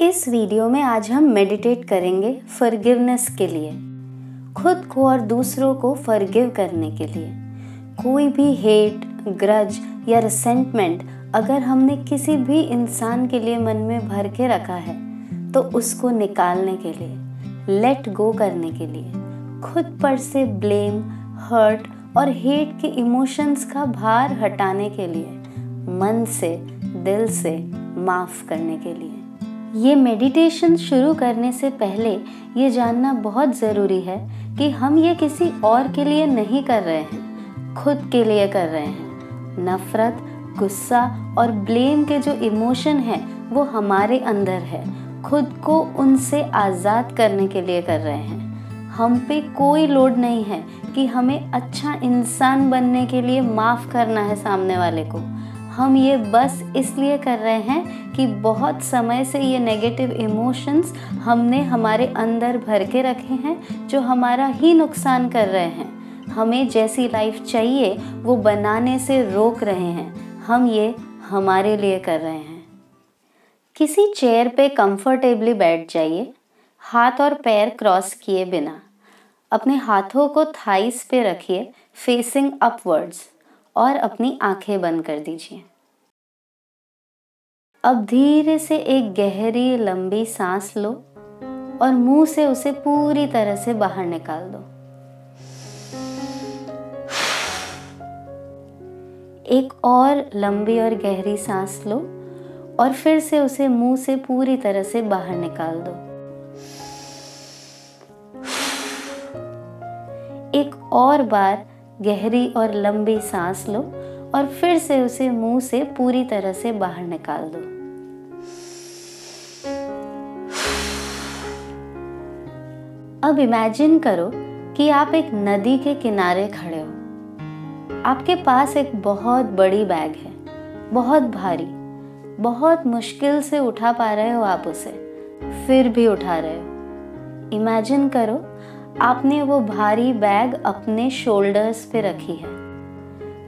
इस वीडियो में आज हम मेडिटेट करेंगे फॉरगिवनेस के लिए। खुद को और दूसरों को फॉरगिव करने के लिए। कोई भी हेट ग्रज या रिसेंटमेंट अगर हमने किसी भी इंसान के लिए मन में भर के रखा है तो उसको निकालने के लिए लेट गो करने के लिए। खुद पर से ब्लेम हर्ट और हेट के इमोशंस का भार हटाने के लिए, मन से, दिल से माफ़ करने के लिए। ये मेडिटेशन शुरू करने से पहले ये जानना बहुत ज़रूरी है कि हम ये किसी और के लिए नहीं कर रहे हैं, खुद के लिए कर रहे हैं। नफ़रत, गुस्सा और ब्लेम के जो इमोशन हैं, वो हमारे अंदर है। खुद को उनसे आज़ाद करने के लिए कर रहे हैं। हम पे कोई लोड नहीं है कि हमें अच्छा इंसान बनने के लिए माफ़ करना है सामने वाले को। हम ये बस इसलिए कर रहे हैं कि बहुत समय से ये नेगेटिव इमोशंस हमने हमारे अंदर भर के रखे हैं, जो हमारा ही नुकसान कर रहे हैं। हमें जैसी लाइफ चाहिए, वो बनाने से रोक रहे हैं। हम ये हमारे लिए कर रहे हैं। किसी चेयर पे कंफर्टेबली बैठ जाइए। हाथ और पैर क्रॉस किए बिना। अपने हाथों को थाइस पे रखिए फेसिंग अपवर्ड्स और अपनी आँखें बंद कर दीजिए। अब धीरे से एक गहरी, लंबी सांस लो और मुँह से उसे पूरी तरह से बाहर निकाल दो। एक और लंबी और गहरी सांस लो और फिर से उसे मुँह से पूरी तरह से बाहर निकाल दो। एक और बार गहरी और लंबी सांस लो और फिर से उसे मुँह से पूरी तरह से बाहर निकाल दो। अब इमेजिन करो कि आप एक नदी के किनारे खड़े हो। आपके पास एक बहुत बड़ी बैग है, बहुत भारी, बहुत मुश्किल से उठा पा रहे हो आप उसे, फिर भी उठा रहे हो। इमेजिन करो, आपने वो भारी बैग अपने शोल्डर्स पे रखी है।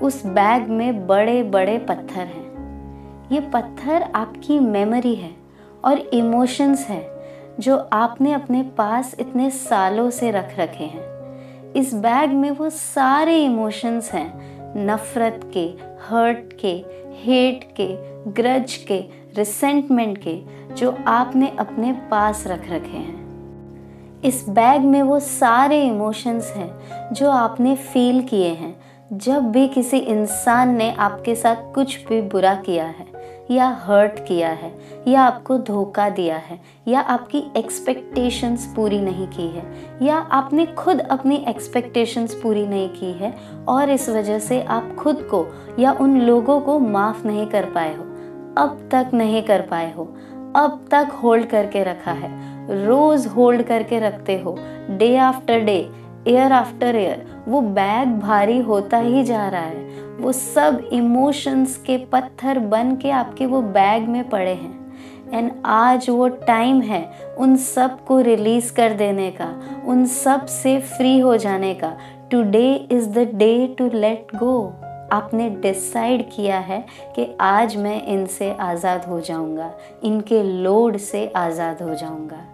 उस बैग में बड़े बड़े पत्थर हैं। ये पत्थर आपकी मेमोरी है और इमोशंस हैं, जो आपने अपने पास इतने सालों से रख रखे हैं। इस बैग में वो सारे इमोशंस हैं, नफ़रत के हर्ट के हेट के ग्रज के रिसेंटमेंट के, जो आपने अपने पास रख रखे हैं। इस बैग में वो सारे इमोशंस हैं, जो आपने फील किए हैं जब भी किसी इंसान ने आपके साथ कुछ भी बुरा किया है, या हर्ट किया है, या आपको धोखा दिया है, या आपकी एक्सपेक्टेशंस पूरी नहीं की है, या आपने खुद अपनी एक्सपेक्टेशंस पूरी नहीं की है, और इस वजह से आप खुद को या उन लोगों को माफ़ नहीं कर पाए हो, अब तक नहीं कर पाए हो, अब तक होल्ड करके रखा है, रोज़ होल्ड करके रखते हो day after day year after year वो बैग भारी होता ही जा रहा है। वो सब इमोशंस के पत्थर बन के आपके वो बैग में पड़े हैं। एंड आज वो टाइम है उन सबको रिलीज़ कर देने का, उन सबसे फ्री हो जाने का। Today is the day to let go आपने डिसाइड किया है कि आज मैं इनसे आज़ाद हो जाऊँगा, इनके लोड से आज़ाद हो जाऊँगा।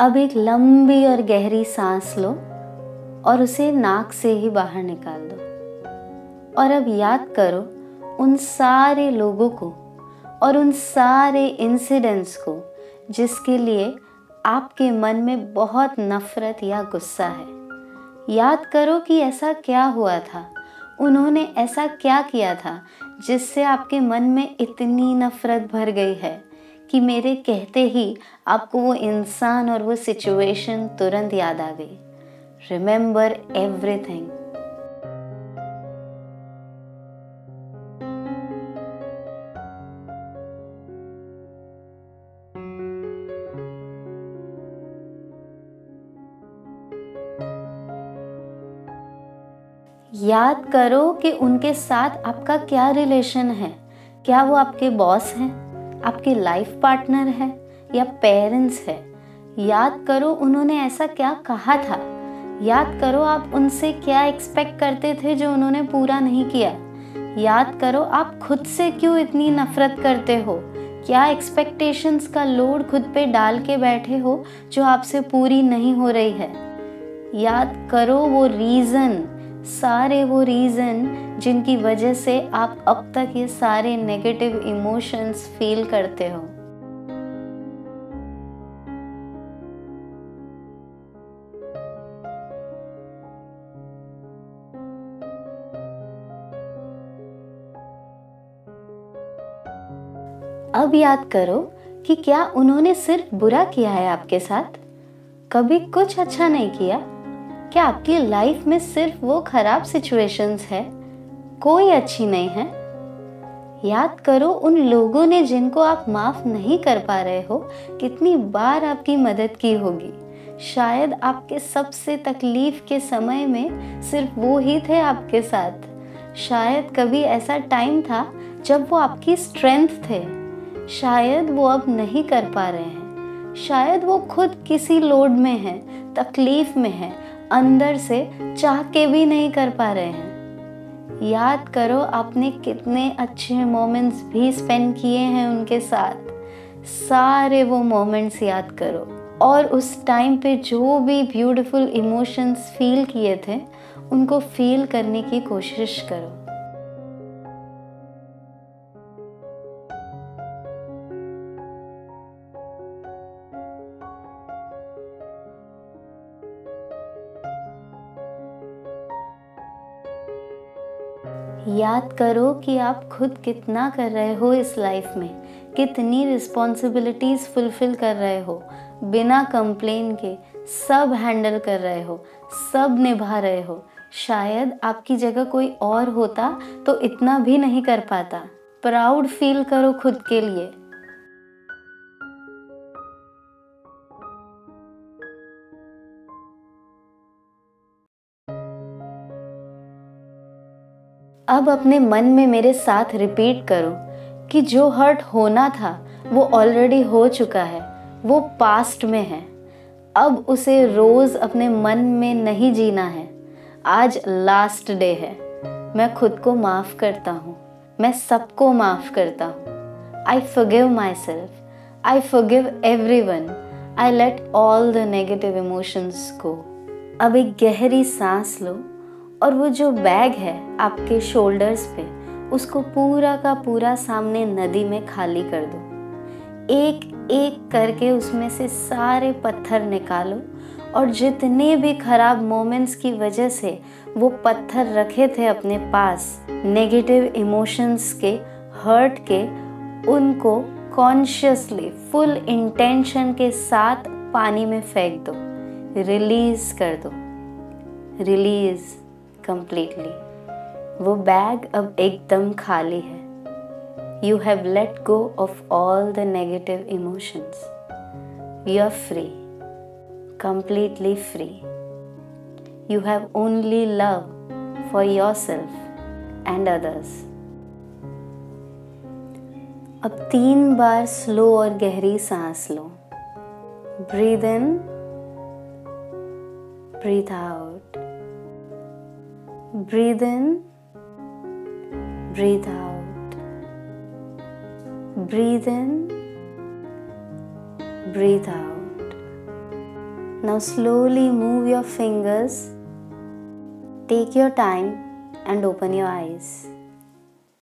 अब एक लंबी और गहरी सांस लो। और उसे नाक से ही बाहर निकाल दो। और अब याद करो उन सारे लोगों को और उन सारे इंसिडेंट्स को जिसके लिए आपके मन में बहुत नफ़रत या गुस्सा है। याद करो कि ऐसा क्या हुआ था। उन्होंने ऐसा क्या किया था जिससे आपके मन में इतनी नफ़रत भर गई है कि मेरे कहते ही आपको वो इंसान और वो सिचुएशन तुरंत याद आ गई। रिमेंबर एवरीथिंग याद करो कि उनके साथ आपका क्या रिलेशन है। क्या वो आपके बॉस हैं? आपके लाइफ पार्टनर है? या पेरेंट्स है? याद करो उन्होंने ऐसा क्या कहा था। याद करो आप उनसे क्या एक्सपेक्ट करते थे जो उन्होंने पूरा नहीं किया। याद करो आप खुद से क्यों इतनी नफरत करते हो? क्या एक्सपेक्टेशंस का लोड खुद पे डाल के बैठे हो जो आपसे पूरी नहीं हो रही है? याद करो वो रीज़न सारे वो रीज़न जिनकी वजह से आप अब तक ये सारे नेगेटिव इमोशंस फील करते हो। अब याद करो कि क्या उन्होंने सिर्फ़ बुरा किया है आपके साथ? कभी कुछ अच्छा नहीं किया? क्या आपकी लाइफ में सिर्फ़ वो खराब सिचुएशंस है? कोई अच्छी नहीं है? याद करो उन लोगों ने जिनको आप माफ़ नहीं कर पा रहे हो, कितनी बार आपकी मदद की होगी। शायद आपके सबसे तकलीफ़ के समय में सिर्फ़ वो ही थे आपके साथ। शायद कभी ऐसा टाइम था जब वो आपकी स्ट्रेंथ थे। शायद वो अब नहीं कर पा रहे हैं। शायद वो खुद किसी लोड में है, तकलीफ़ में है, अंदर से चाह के भी नहीं कर पा रहे हैं। याद करो, आपने कितने अच्छे मोमेंट्स भी स्पेंड किए हैं उनके साथ। सारे वो मोमेंट्स याद करो। और उस टाइम पे जो भी ब्यूटीफुल इमोशंस फील किए थे, उनको फील करने की कोशिश करो। याद करो कि आप खुद कितना कर रहे हो इस लाइफ में। कितनी रिस्पॉन्सिबिलिटीज़ फुलफ़िल कर रहे हो। बिना कंप्लेन के सब हैंडल कर रहे हो, सब निभा रहे हो। शायद आपकी जगह कोई और होता तो इतना भी नहीं कर पाता। प्राउड फील करो खुद के लिए। अब अपने मन में मेरे साथ रिपीट करो कि जो हर्ट होना था, वो ऑलरेडी हो चुका है, वो पास्ट में है। अब उसे रोज़ अपने मन में नहीं जीना है। आज लास्ट डे है। मैं खुद को माफ़ करता हूँ। मैं सबको माफ़ करता हूँ। I forgive myself I forgive everyone I let all the negative emotions को अब एक गहरी सांस लो। और वो जो बैग है आपके शोल्डर्स पे, उसको पूरा का पूरा सामने नदी में खाली कर दो। एक एक करके उसमें से सारे पत्थर निकालो और जितने भी खराब मोमेंट्स की वजह से वो पत्थर रखे थे अपने पास नेगेटिव इमोशंस के हर्ट के, उनको कॉन्शियसली फुल इंटेंशन के साथ पानी में फेंक दो। रिलीज़ कर दो। रिलीज़ कंप्लीटली वो बैग अब एकदम खाली है। You have let go of all the negative emotions you are free completely free. You have only love for yourself and others. अब तीन बार स्लो और गहरी सांस लो। Breathe in breathe out Breathe in, breathe out. Breathe in, breathe out. Now slowly move your fingers. Take your time and open your eyes.